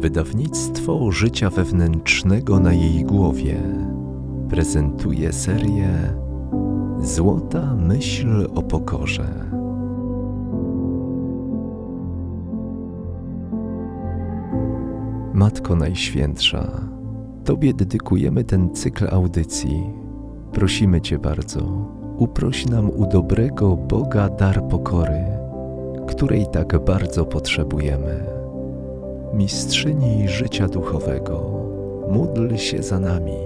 Wydawnictwo życia wewnętrznego na jej głowie prezentuje serię Złota myśl o pokorze. Matko Najświętsza, Tobie dedykujemy ten cykl audycji. Prosimy Cię bardzo, uproś nam u dobrego Boga dar pokory, której tak bardzo potrzebujemy. Mistrzyni życia duchowego, módl się za nami.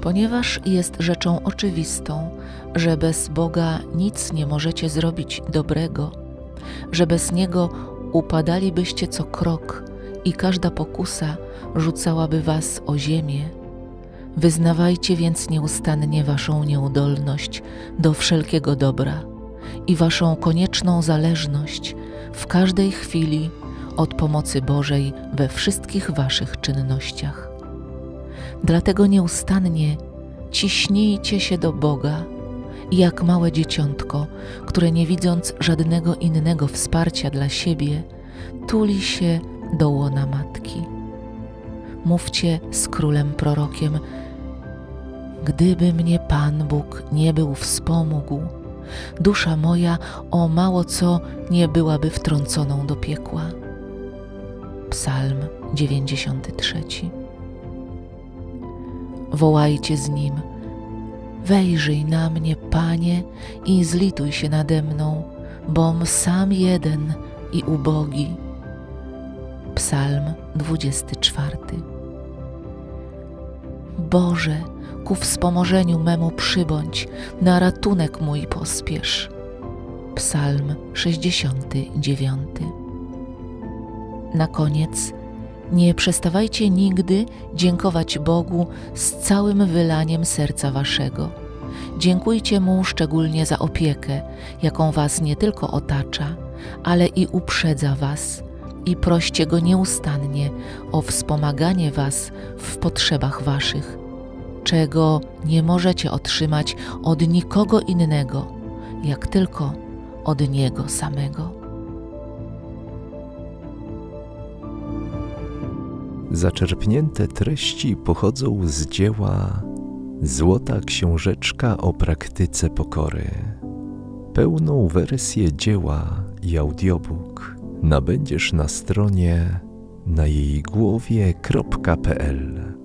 Ponieważ jest rzeczą oczywistą, że bez Boga nic nie możecie zrobić dobrego, że bez Niego upadalibyście co krok i każda pokusa rzucałaby was o ziemię. Wyznawajcie więc nieustannie waszą nieudolność do wszelkiego dobra i waszą konieczną zależność w każdej chwili od pomocy Bożej we wszystkich waszych czynnościach. Dlatego nieustannie ciśnijcie się do Boga jak małe dzieciątko, które nie widząc żadnego innego wsparcia dla siebie, tuli się do łona matki. Mówcie z królem prorokiem, gdyby mnie Pan Bóg nie był wspomógł, dusza moja o mało co nie byłaby wtrąconą do piekła. Psalm 93. Wołajcie z nim: Wejrzyj na mnie, Panie, i zlituj się nade mną, bom sam jeden i ubogi. Psalm 24. Boże, ku wspomożeniu memu przybądź, na ratunek mój pospiesz. Psalm 69. Na koniec, nie przestawajcie nigdy dziękować Bogu z całym wylaniem serca waszego. Dziękujcie Mu szczególnie za opiekę, jaką was nie tylko otacza, ale i uprzedza was i proście Go nieustannie o wspomaganie Was w potrzebach Waszych, czego nie możecie otrzymać od nikogo innego, jak tylko od Niego samego. Zaczerpnięte treści pochodzą z dzieła Złota Książeczka o praktyce pokory. Pełną wersję dzieła i audiobook nabędziesz na stronie na jej głowie.pl.